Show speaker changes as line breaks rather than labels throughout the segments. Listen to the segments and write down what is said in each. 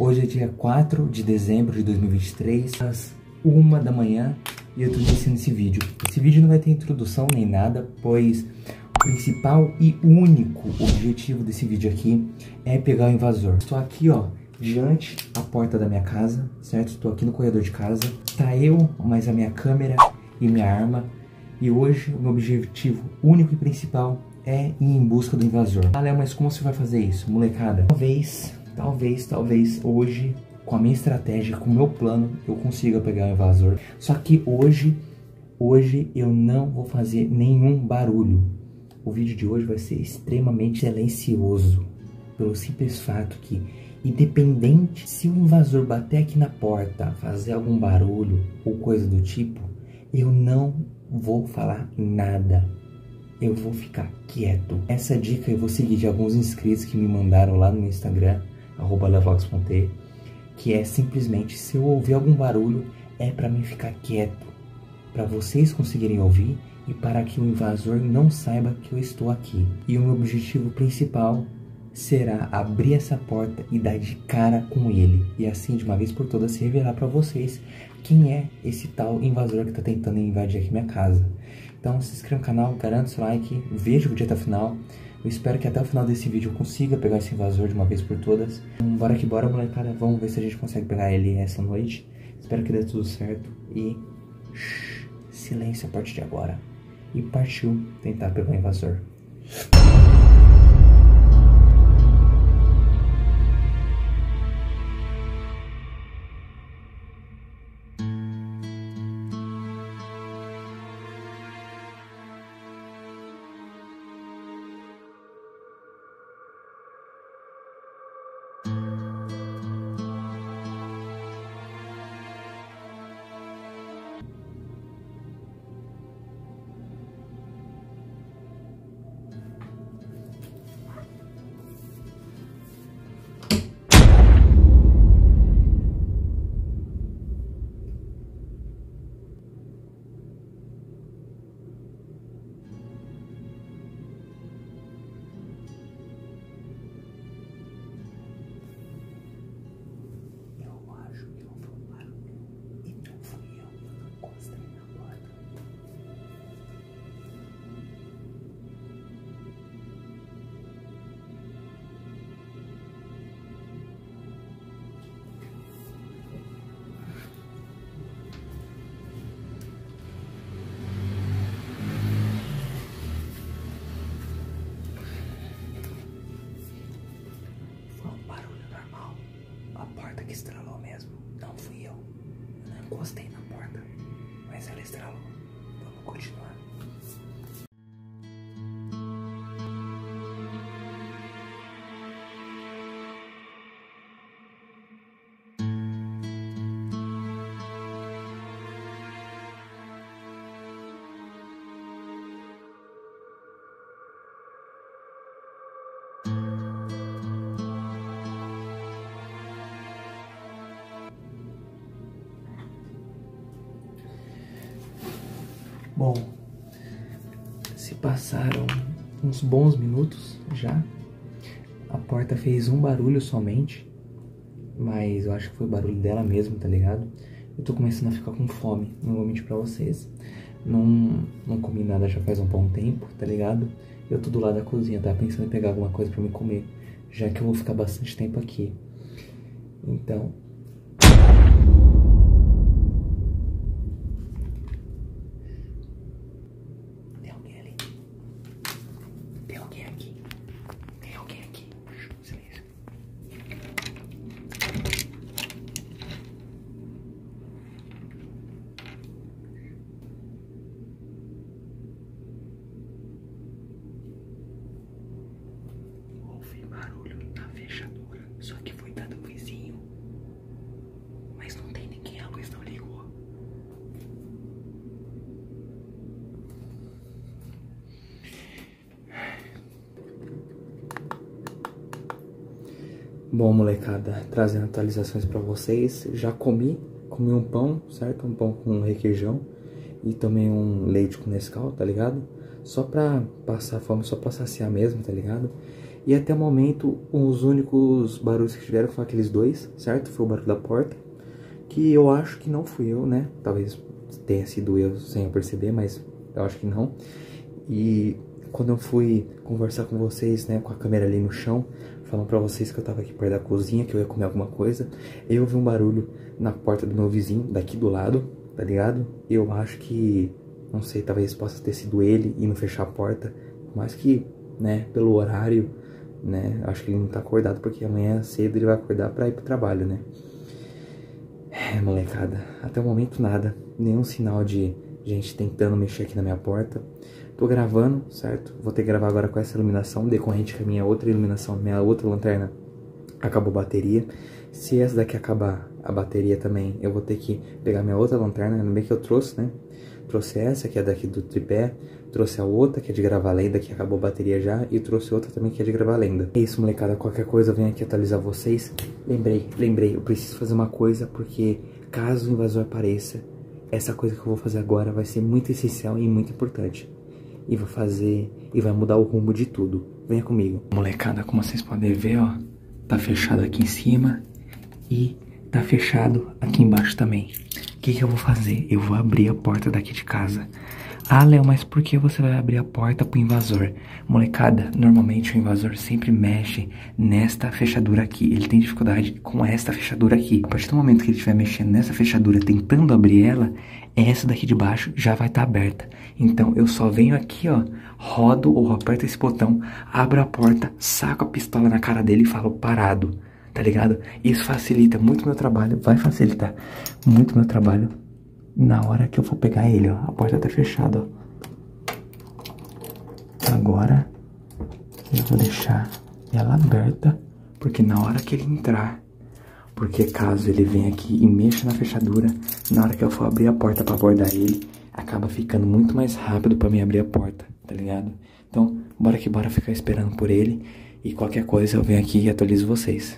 Hoje é dia 4 de dezembro de 2023, às 1 da manhã, e eu tô iniciando esse vídeo. Esse vídeo não vai ter introdução nem nada, pois o principal e único objetivo desse vídeo aqui é pegar o invasor. Estou aqui, ó, diante a porta da minha casa, certo? Estou aqui no corredor de casa. Tá eu, mais a minha câmera e minha arma. E hoje o meu objetivo único e principal é ir em busca do invasor. Ah, Léo, mas como você vai fazer isso, molecada? Talvez talvez, talvez hoje, com a minha estratégia, com o meu plano, eu consiga pegar o invasor. Só que hoje, hoje eu não vou fazer nenhum barulho. O vídeo de hoje vai ser extremamente silencioso, pelo simples fato que, independente se o invasor bater aqui na porta, fazer algum barulho ou coisa do tipo, eu não vou falar nada eu vou ficar quieto. Essa dica eu vou seguir de alguns inscritos que me mandaram lá no Instagram levox.t, que é simplesmente se eu ouvir algum barulho, é para mim ficar quieto, para vocês conseguirem ouvir e para que o invasor não saiba que eu estou aqui. E o meu objetivo principal será abrir essa porta e dar de cara com ele e assim de uma vez por todas revelar para vocês quem é esse tal invasor que está tentando invadir aqui minha casa. Então se inscreva no canal, garanta seu like, veja o vídeo até o final. Eu espero que até o final desse vídeo eu consiga pegar esse invasor de uma vez por todas. Então, bora que bora, molecada. Vamos ver se a gente consegue pegar ele essa noite. Espero que dê tudo certo. E... Shhh, silêncio a partir de agora. E partiu tentar pegar o invasor. Bom, se passaram uns bons minutos já. A porta fez um barulho somente, mas eu acho que foi o barulho dela mesmo, tá ligado? Eu tô começando a ficar com fome, não vou mentir pra vocês. Não, não comi nada já faz um bom tempo, tá ligado? Eu tô do lado da cozinha, tá pensando em pegar alguma coisa pra me comer, já que eu vou ficar bastante tempo aqui. Então, Bom, molecada, trazendo atualizações para vocês. Já comi, comi um pão, certo? Um pão com requeijão e também um leite com Nescau, tá ligado? Só pra passar fome, só pra saciar mesmo, tá ligado? E até o momento, os únicos barulhos que tiveram foram aqueles dois, certo? Foi o barulho da porta, que eu acho que não fui eu, né? Talvez tenha sido eu sem eu perceber, mas eu acho que não. E quando eu fui conversar com vocês, né, com a câmera ali no chão, falando pra vocês que eu tava aqui perto da cozinha, que eu ia comer alguma coisa, eu ouvi um barulho na porta do meu vizinho, daqui do lado, tá ligado? Eu acho que, não sei, talvez possa ter sido ele indo fechar a porta, mas que, né, pelo horário, né, acho que ele não tá acordado, porque amanhã cedo ele vai acordar pra ir pro trabalho, né? É, molecada, até o momento nada, nenhum sinal de gente tentando mexer aqui na minha porta. Tô gravando, certo? Vou ter que gravar agora com essa iluminação, decorrente que a minha outra iluminação, minha outra lanterna acabou a bateria. Se essa daqui acabar a bateria também, eu vou ter que pegar minha outra lanterna, no meio que eu trouxe, né? Trouxe essa, que é daqui do tripé, trouxe a outra, que é de gravar lenda, que acabou a bateria já, e trouxe outra também, que é de gravar lenda. É isso, molecada, qualquer coisa eu venho aqui atualizar vocês. Lembrei, lembrei, eu preciso fazer uma coisa, porque caso o invasor apareça, essa coisa que eu vou fazer agora vai ser muito essencial e muito importante e vou fazer e vai mudar o rumo de tudo. Venha comigo. Molecada, como vocês podem ver, ó, tá fechado aqui em cima e tá fechado aqui embaixo também. O que, que eu vou fazer? Eu vou abrir a porta daqui de casa. Ah, Léo, mas por que você vai abrir a porta pro invasor? Molecada, normalmente o invasor sempre mexe nesta fechadura aqui. Ele tem dificuldade com esta fechadura aqui. A partir do momento que ele estiver mexendo nessa fechadura, tentando abrir ela, essa daqui de baixo já vai estar tá aberta. Então eu só venho aqui, ó, rodo ou aperto esse botão, abro a porta, saco a pistola na cara dele e falo parado. Tá ligado? Isso facilita muito meu trabalho, vai facilitar muito meu trabalho na hora que eu for pegar ele, ó, a porta tá fechada, ó. Agora eu vou deixar ela aberta, porque na hora que ele entrar, porque caso ele venha aqui e mexa na fechadura, na hora que eu for abrir a porta para abordar ele, acaba ficando muito mais rápido para mim abrir a porta, tá ligado? Então, bora que bora ficar esperando por ele e qualquer coisa eu venho aqui e atualizo vocês.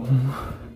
嗯